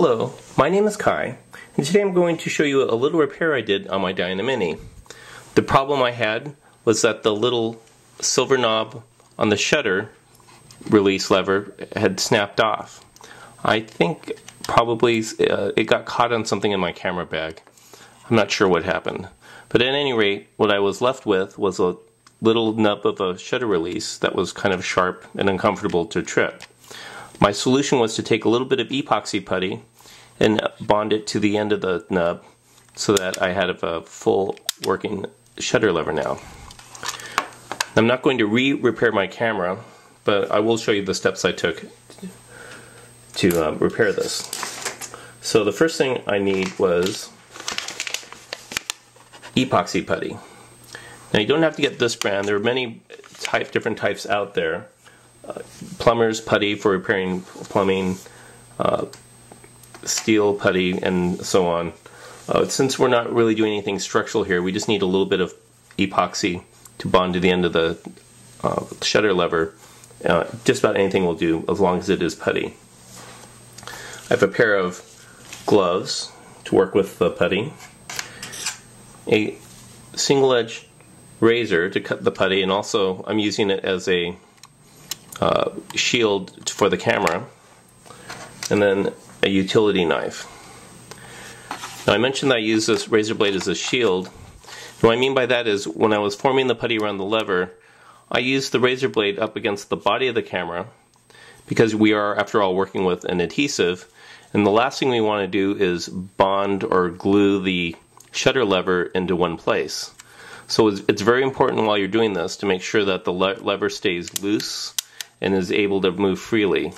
Hello, my name is Kai, and today I'm going to show you a little repair I did on my Diana Mini. The problem I had was that the little silver knob on the shutter release lever had snapped off. I think probably uh, it got caught on something in my camera bag. I'm not sure what happened. But at any rate, what I was left with was a little nub of a shutter release that was kind of sharp and uncomfortable to trip. My solution was to take a little bit of epoxy putty and bond it to the end of the nub so that I had a full working shutter lever now. I'm not going to re-repair my camera, but I will show you the steps I took to uh, repair this. So the first thing I need was epoxy putty. Now you don't have to get this brand. There are many type, different types out there. Plumber's putty for repairing plumbing, uh, steel putty, and so on. Uh, since we're not really doing anything structural here, we just need a little bit of epoxy to bond to the end of the uh, shutter lever. Just about anything will do as long as it is putty. I have a pair of gloves to work with the putty, a single edge razor to cut the putty, and also I'm using it as a uh, shield for the camera, and then a utility knife. Now I mentioned that I use this razor blade as a shield. What I mean by that is when I was forming the putty around the lever, I used the razor blade up against the body of the camera because we are, after all, working with an adhesive. And the last thing we want to do is bond or glue the shutter lever into one place. So it's very important while you're doing this to make sure that the lever stays loose and is able to move freely.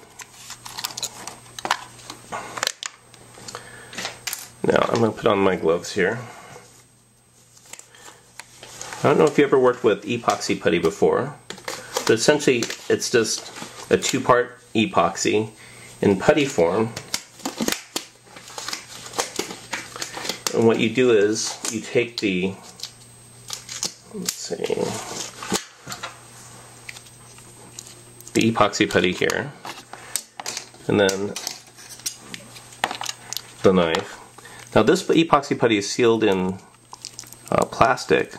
Now I'm going to put on my gloves here. I don't know if you ever worked with epoxy putty before, but essentially it's just a two-part epoxy in putty form. And what you do is you take the let's see, the epoxy putty here, and then the knife. Now this epoxy putty is sealed in uh, plastic.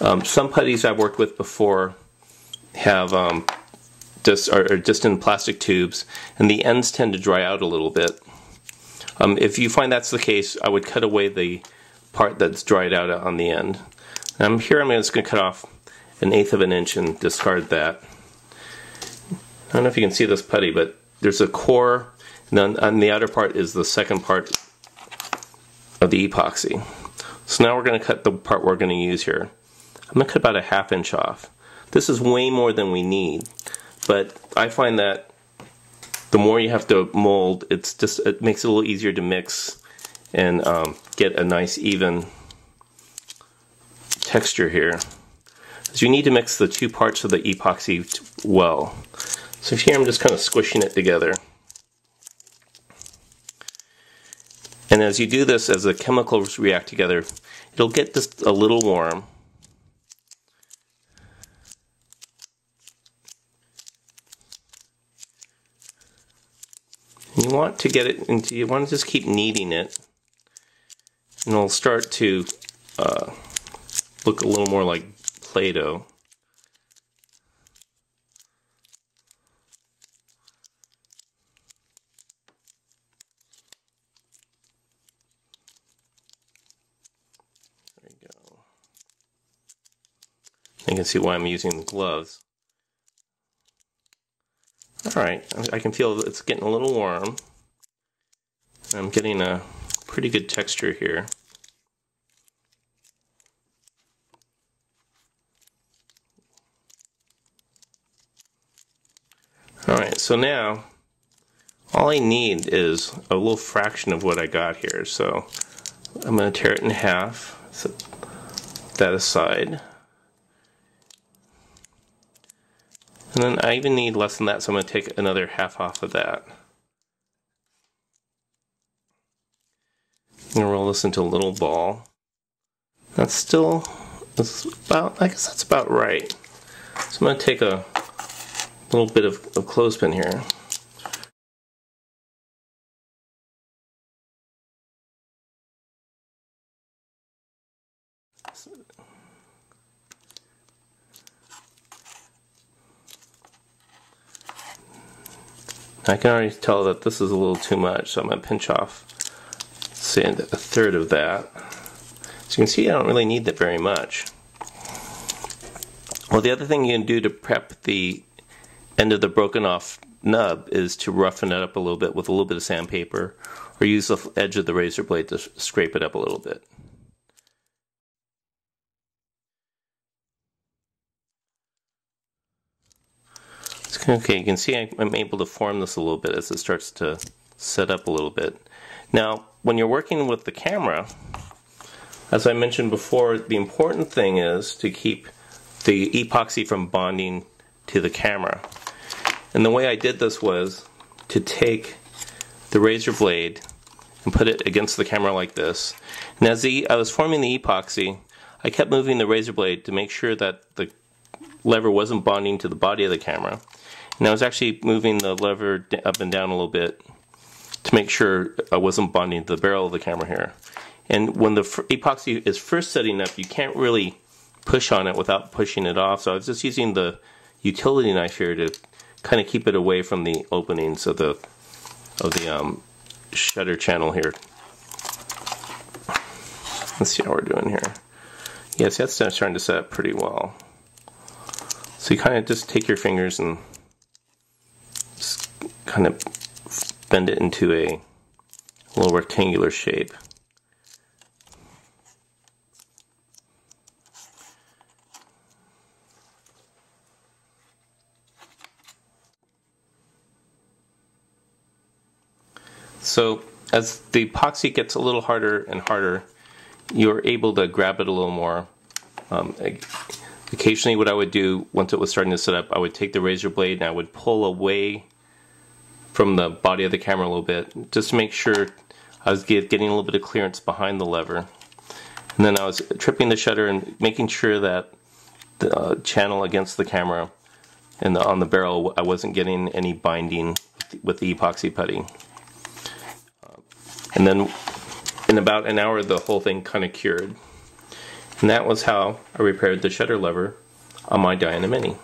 Um, some putties I've worked with before have um, just are, are, just in plastic tubes, and the ends tend to dry out a little bit. Um, if you find that's the case, I would cut away the part that's dried out on the end. Um, here I'm just going to cut off an eighth of an inch and discard that. I don't know if you can see this putty, but there's a core, and then on the outer part is the second part of the epoxy. So now we're going to cut the part we're going to use here. I'm going to cut about a half inch off. This is way more than we need, but I find that the more you have to mold, it's just it makes it a little easier to mix and um, get a nice even texture here. Because you need to mix the two parts of the epoxy well. So here I'm just kind of squishing it together. And as you do this, as the chemicals react together, it'll get just a little warm. You want to get it into, you want to just keep kneading it. And it'll start to uh, look a little more like Play-Doh. You can see why I'm using the gloves. Alright, I can feel it's getting a little warm. I'm getting a pretty good texture here. Alright, so now all I need is a little fraction of what I got here. So I'm going to tear it in half, set that aside. And then I even need less than that, so I'm going to take another half off of that. I'm going to roll this into a little ball. That's still, about, I guess that's about right. So I'm going to take a little bit of, of clothespin here. I can already tell that this is a little too much, so I'm going to pinch off, say, a third of that. So you can see I don't really need that very much. Well, the other thing you can do to prep the end of the broken off nub is to roughen it up a little bit with a little bit of sandpaper or use the edge of the razor blade to scrape it up a little bit. Okay, you can see I'm able to form this a little bit as it starts to set up a little bit. Now, when you're working with the camera, as I mentioned before, the important thing is to keep the epoxy from bonding to the camera. And the way I did this was to take the razor blade and put it against the camera like this. And as the, I was forming the epoxy, I kept moving the razor blade to make sure that the lever wasn't bonding to the body of the camera. And I was actually moving the lever up and down a little bit to make sure I wasn't bonding the barrel of the camera here. And when the epoxy is first setting up, you can't really push on it without pushing it off. So I was just using the utility knife here to kind of keep it away from the openings of the of the um, shutter channel here. Let's see how we're doing here. Yes, that's starting to set up pretty well. So you kind of just take your fingers and kind of bend it into a little rectangular shape. So as the epoxy gets a little harder and harder, you're able to grab it a little more. Um, occasionally what I would do once it was starting to set up, I would take the razor blade and I would pull away from the body of the camera a little bit just to make sure I was getting a little bit of clearance behind the lever. And then I was tripping the shutter and making sure that the uh, channel against the camera and the, on the barrel I wasn't getting any binding with the epoxy putty. And then in about an hour, the whole thing kind of cured. And that was how I repaired the shutter lever on my Diana Mini.